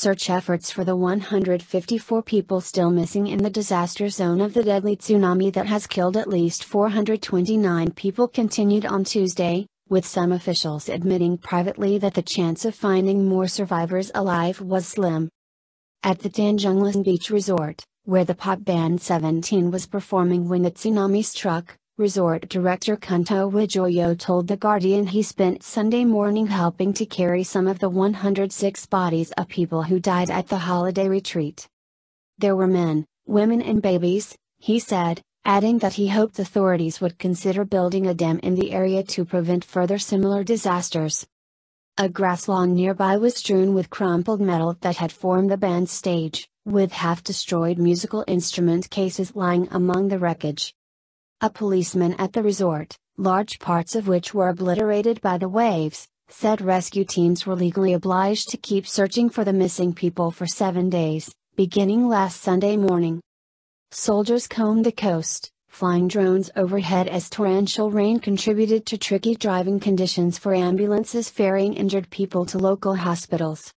Search efforts for the 154 people still missing in the disaster zone of the deadly tsunami that has killed at least 429 people continued on Tuesday, with some officials admitting privately that the chance of finding more survivors alive was slim. At the Tanjung Lesung Beach Resort, where the pop band 17 was performing when the tsunami struck, resort director Kunto Wijoyo told The Guardian he spent Sunday morning helping to carry some of the 106 bodies of people who died at the holiday retreat. There were men, women and babies, he said, adding that he hoped authorities would consider building a dam in the area to prevent further similar disasters. A grass lawn nearby was strewn with crumpled metal that had formed the band's stage, with half destroyed musical instrument cases lying among the wreckage. A policeman at the resort, large parts of which were obliterated by the waves, said rescue teams were legally obliged to keep searching for the missing people for seven days, beginning last Sunday morning. Soldiers combed the coast, flying drones overhead as torrential rain contributed to tricky driving conditions for ambulances ferrying injured people to local hospitals.